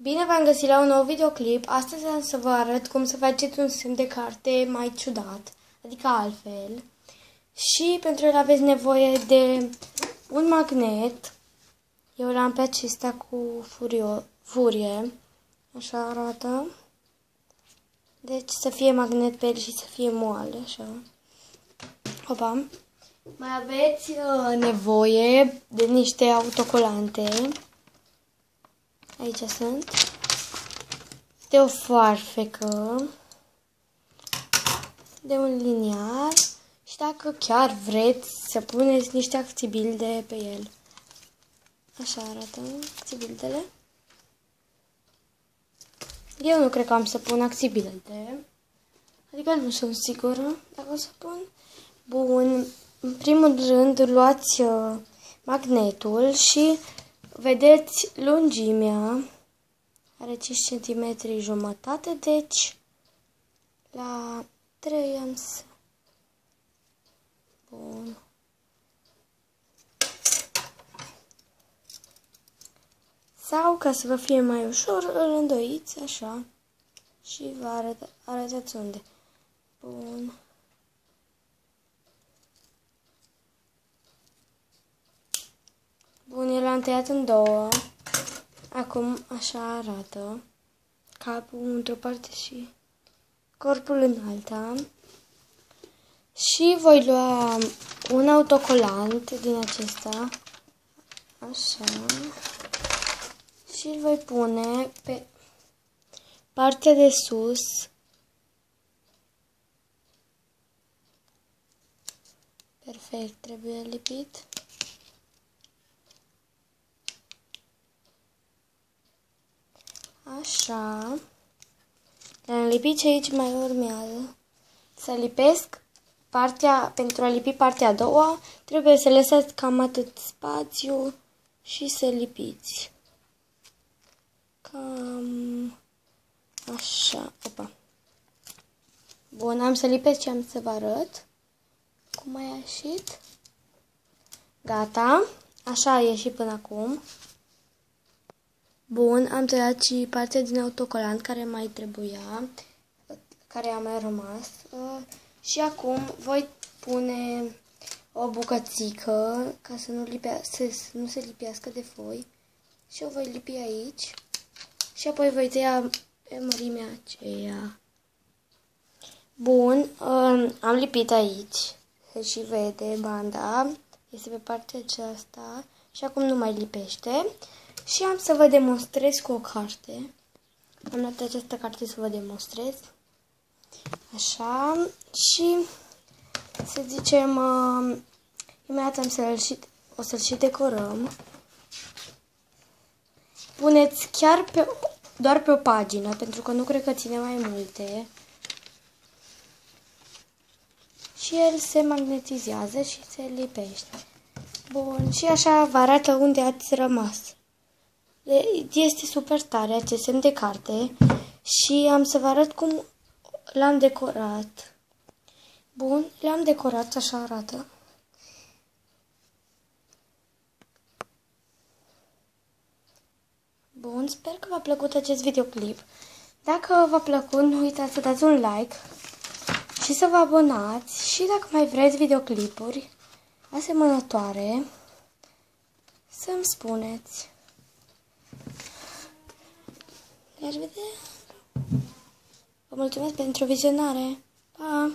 Bine v-am găsit la un nou videoclip. Astăzi am să vă arăt cum să faceți un semn de carte mai ciudat, adică altfel. Și pentru el aveți nevoie de un magnet. Eu l-am pe acesta cu furio, furie. Așa arată. Deci să fie magnet pe el și să fie moale, așa. Opa. Mai aveți uh, nevoie de niște autocolante. Aici sunt. De o foarfecă. De un liniar. Și dacă chiar vreți să puneți niște acțibilde pe el. Așa arată acțibildele. Eu nu cred că am să pun acțibilde. Adică nu sunt sigură dacă o să pun. Bun, în primul rând luați uh, magnetul și vedeți lungimea. Are 5 cm jumătate, deci la 3 am să... Bun. Sau, ca să vă fie mai ușor, îl îndoiți așa și vă arăt, arătați unde. Bun. Bun, el am tăiat în două. Acum așa arată. Capul într-o parte și corpul în alta. Și voi lua un autocolant din acesta. Așa. Și îl voi pune pe partea de sus. Perfect, trebuie lipit. Așa. Le-am lipit și aici mai urmează. Să lipesc partea, pentru a lipi partea a doua, trebuie să lăsați cam atât spațiu și să lipiți. Cam așa. Opa. Bun, am să lipesc și am să vă arăt cum a ieșit. Gata. Așa a ieșit până acum. Bun, am tăiat și partea din autocolant care mai trebuia, care a mai rămas. Uh, și acum voi pune o bucățică ca să nu, lipea, să nu se lipească de foi. Și o voi lipi aici. Și apoi voi tăia pe mărimea aceea. Bun, uh, am lipit aici. Se și vede banda. Este pe partea aceasta. Și acum nu mai lipește. Și am să vă demonstrez cu o carte. Am luat această carte să vă demonstrez. Așa. Și să zicem, uh, imediat am să și, o să-l și decorăm. Puneți chiar pe, doar pe o pagină, pentru că nu cred că ține mai multe. Și el se magnetizează și se lipește. Bun, și așa vă arată unde ați rămas. Este super tare acest semn de carte și am să vă arăt cum l-am decorat. Bun, l-am decorat, așa arată. Bun, sper că v-a plăcut acest videoclip. Dacă v-a plăcut, nu uitați să dați un like și să vă abonați și dacă mai vreți videoclipuri asemănătoare, să-mi spuneți. La revedere! Vă mulțumesc pentru vizionare! Pa!